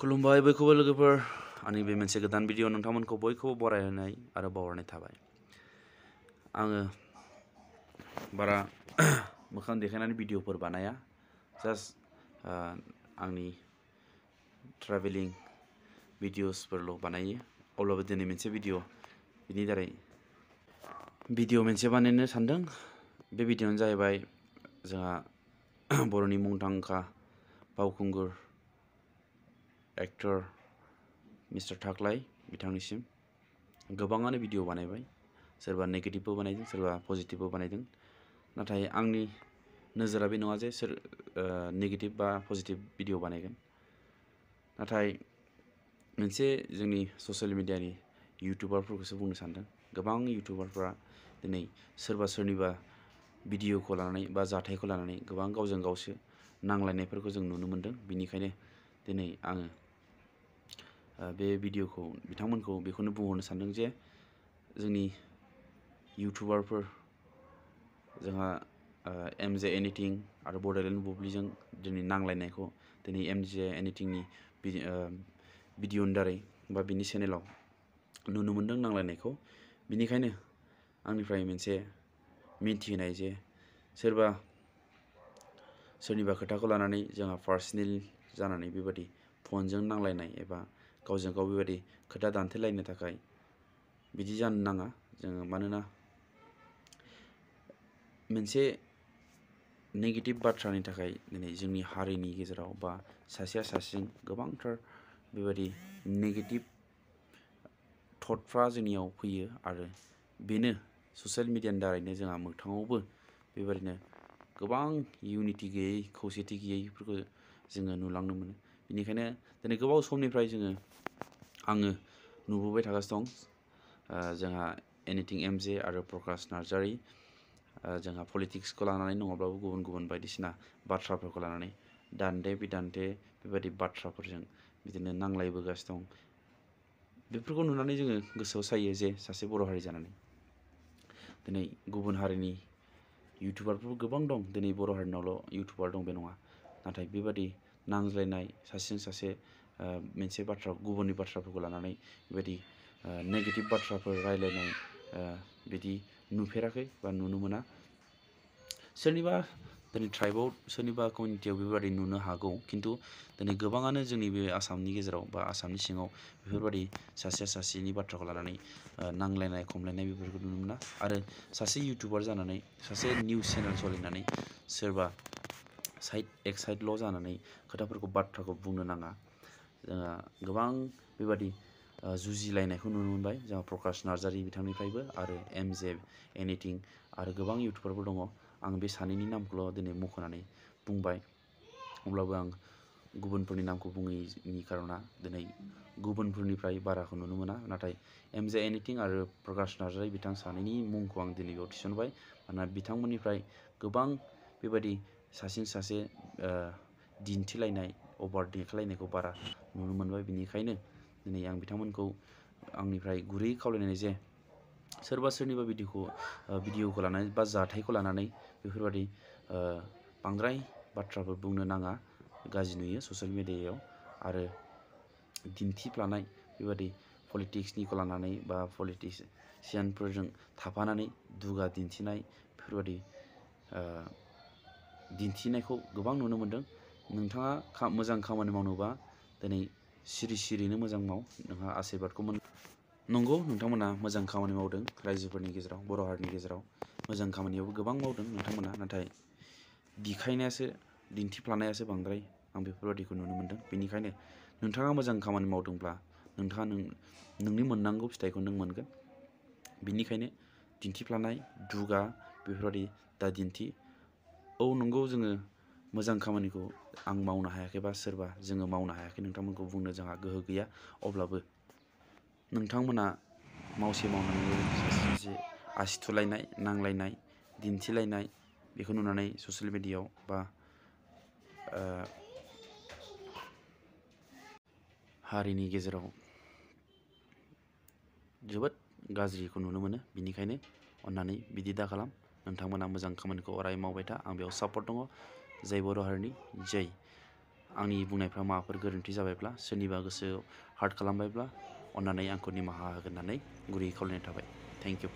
खुलुमबाय बयखौबो लोगोफोर। आंनि बे मोनसे गोदान भिडिअ नोंथांमोनखौ बयखौबो बरायहोनाय आरो बावहरनाय थाबाय। आङो बारा मोखां देखायनानै भिडिअफोर बानाया। जास्ट आंनि ट्रेभेलिं भिडिअसफोरल' बानायो। अब्लाबो दिनै मोनसे भिडिअ बिनि दारै भिडिअ मोनसे बानायनो सानदों। बे भिडिअआनो जाहैबाय जोंहा बर'नि मुंदांखा फावखुंगुर एक्टर मिस्टार थाख्लाय बिथांनिसिम गोबाङानो भिडिअ बानायबाय। सोरबा नेगेटिभबो बानायदों, सोरबा पजिटिभबो बानायदों। नाथाय आंनि नोजोरा बे नङा जे सोर नेगेटिभ बा पजिटिभ भिडिअ बानायगोन। नाथाय मोनसे जोंनि ससियेल मिडियानि इउटुबारफोरखौसो बुंनो सानदों। गोबां इउटुबारफ्रा दिनै सोरबा सोरनिबा भिडिअखौ लानानै बा जाथायखौ लानानै गोबां गावजों गावसो नांलायनायफोरखौ जों नुनो मोन्दों। बिनिखायनो दिनै आङो बे भिडिअखौ बिथांमोनखौ बेखौनो बुंहरनो सानदों जे जोंनि इउटुबारफोर जोंहा एम जे एनिथिं आरो बड'लेण्ड बुब्लिजों दिनै नांलायनायखौ दिनै एम जे एनिथिंनि भिडिअनि दारै बा बिनि चेनेलाव नुनो मोन्दों नांलायनायखौ। बिनिखायनो आंनिफ्राय मोनसे मिन्थिहोनाय जे सोरबा सोरनिबा खोथाखौ लानानै जोंहा पार्सनेल जानानै बेबादि फनजों नांलायनाय एबा गावजों गाव बेबादि खोथा दान्थेलायनो थाखाय बिदि जानो नाङा जोङो। मानोना मोनसे नेगेटिभ बाथ्रानि थाखाय दिनै जोंनि हारिनि गेजेराव बा सासेया सासेजों गोबांथार बेबादि नेगेटिभ थटफ्रा जोंनियाव फैयो आरो बेनो ससियेल मिडियानि दारैनो जोंहा मोगथाङावबो बेबादिनो गोबां इउनिटि गैयै खौसेथि गैयैफोरखौ जोङो नुलांनो मोनो। बेनिखायनो दिनै गोबाव समनिफ्राय जोङो आङो नुबोबाय थागासिनो दं जोंहा एनिथिं एम जे आरो प्रकाश नार्जारि जोंहा पलिटिक्सखौ लानानै नङाब्लाबो गुबुन गुबुन बायदिसिना बाथ्राफोरखौ लानानै दान्थे बिदान्थे बेबायदि बाथ्राफोरजों बिदिनो नांलायबोगासिनो दं बेफोरखौ नुनानै जोङो गोसोआव सायो जे सासे बर' हारि जानानै दिनै गुबुन हारिनि इउटुबारफोर गोबां दं दिनै बर' हारिनावल' इउटुबार दं बे नङा नाथाय बेबादि नांज्लायनाय सासेजों सासे मोनसे बाथ्रा, गुबुननि बाथ्राफोरखौ लानानै बेबायदि नेगेटिभ बाथ्राफोर रायलायनाय बिदि नुफेराखै बा नुनो मोना। सोरनिबा दिनै ट्राइबआव, सोरनिबा कमिउनिटियाव बेबादि नुनो हागौ, खिन्थु दिनै गोबाङानो जोंनि बे आसामनि गेजेराव बा आसामनि सिङाव बेफोरबादि सासेया सासेनि बाथ्राखौ लानानै नांलायनाय, खमलायनाय बेफोरखौ नुनो मोना। आरो सासे इउटुबार जानानै, सासे निउस चेनेल सलायनानै सोरबा साइड, एक साइडल' जानानै खोथाफोरखौ बाथ्राखौ बुंनो नाङा। जोंहा गोबां बेबादि जुजिलायनायखौ नुनो मोनबाय। जोंहा प्रकाश नार्जारि बिथांनिफ्रायबो आरो एम जे एनिथिं आरो गोबां इउटुबारफोर दङ। आं बे सानैनि नामखौल' दिनै मख'नानै बुंबाय। अब्लाबो आं गुबुनफोरनि नामखौ बुङैनि खार'ना दिनै गुबुनफोरनिफ्राय बाराखौ नुनो मोना। नाथाय एम जे एनिथिं आरो प्रकाश नार्जारि बिथां सानैनि मुंखौ आं दिनै बेयाव थिसनबाय। मानोना बिथांमोननिफ्राय गोबां बेबायदि सासेजों सासे दिन्थिलायनाय, अभार देखायलायनायखौ बारा नुनो मोनबाय। बिनिखायनो दिनै आं बिथांमोनखौ आंनिफ्राय गुरै खावलायनाय जे सोरबा सोरनिबा भिडिअखौ भिडिअखौ लानानै बा जाथायखौ लानानै बेफोरबादि बांद्राय बाथ्राफोर बुंनो नाङा, गाज्रि नुयो ससियेल मिडियायाव। आरो दिन्थिफ्लानाय बेबादि पलिटिक्सनिखौ लानानै बा पलिटिसियानफोरजों थाफानानै दुगा दिन्थिनाय बेफोरबादि दिन्थिनायखौ गोबां नुनो मोन्दों। नोंथाङा मोजां खामानि मावनोबा दिनै सिरि सिरिनो मोजां माव। नोंहा आशिर्बादखौ मोन, नंगौ नोंथांमोना मोजां खामानि मावदों रायजोफोरनि गेजेराव, बर' हारिनि गेजेराव। मोजां खामानियावबो गोबां मावदों नोंथांमोना नाथाय दिखायनायासो दिन्थिफ्लानायासो बांद्राय आं बेफोरबादिखौ नुनो मोन्दों। बेनिखायनो नोंथाङा मोजां खामानि मावदोंब्ला नोंथाङा नों, नोंनि मोननांगौ फिथाइखौ नों मोनगोन। बिनिखायनो दिन्थिफ्लानाय, दुगा बेफोरबादि दा दिन्थि औ, नंगौ जोङो मोजां खामानिखौ आं मावनो हायाखैबा सोरबा जोङो मावनो हायाखै नोंथांमोनखौ बुंनो जोंहा गोहो गैया। अब्लाबो नोंथांमोना मावसे मावनानै सासे आसि थुलायनाय नांलायनाय, दिन्थिलायनाय बेखौ नुनानै ससियेल मिडियायाव बा हारिनि गेजेराव जोबोद गाज्रिखौ नुनो मोनो। बिनिखायनो अन्नानै बिदि दा खालाम। नोंथांमोना मोजां खामानिखौ अराय मावबाय था। आं बेयाव सापर्ट दङ। जय बर' हारिनि। जय। आंनि बुंनायफ्रा माबाफोर गोरोन्थि जाबायब्ला, सोरनिबा गोसो हार्ट खालामबायब्ला, अन्नानै आंखौ निमाहा होगोन होननानै गुरै खावलायनाय थाबाय। Thank you